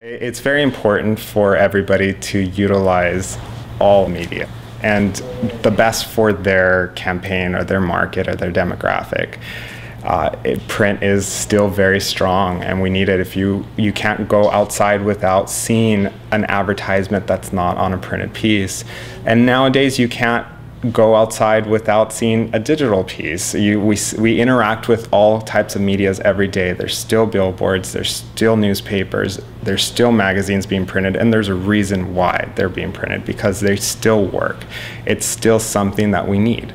It's very important for everybody to utilize all media and the best for their campaign or their market or their demographic. Uh, it, print is still very strong and we need it if you you can't go outside without seeing an advertisement that's not on a printed piece and nowadays you can't go outside without seeing a digital piece. You, we, we interact with all types of medias every day. There's still billboards, there's still newspapers, there's still magazines being printed, and there's a reason why they're being printed because they still work. It's still something that we need.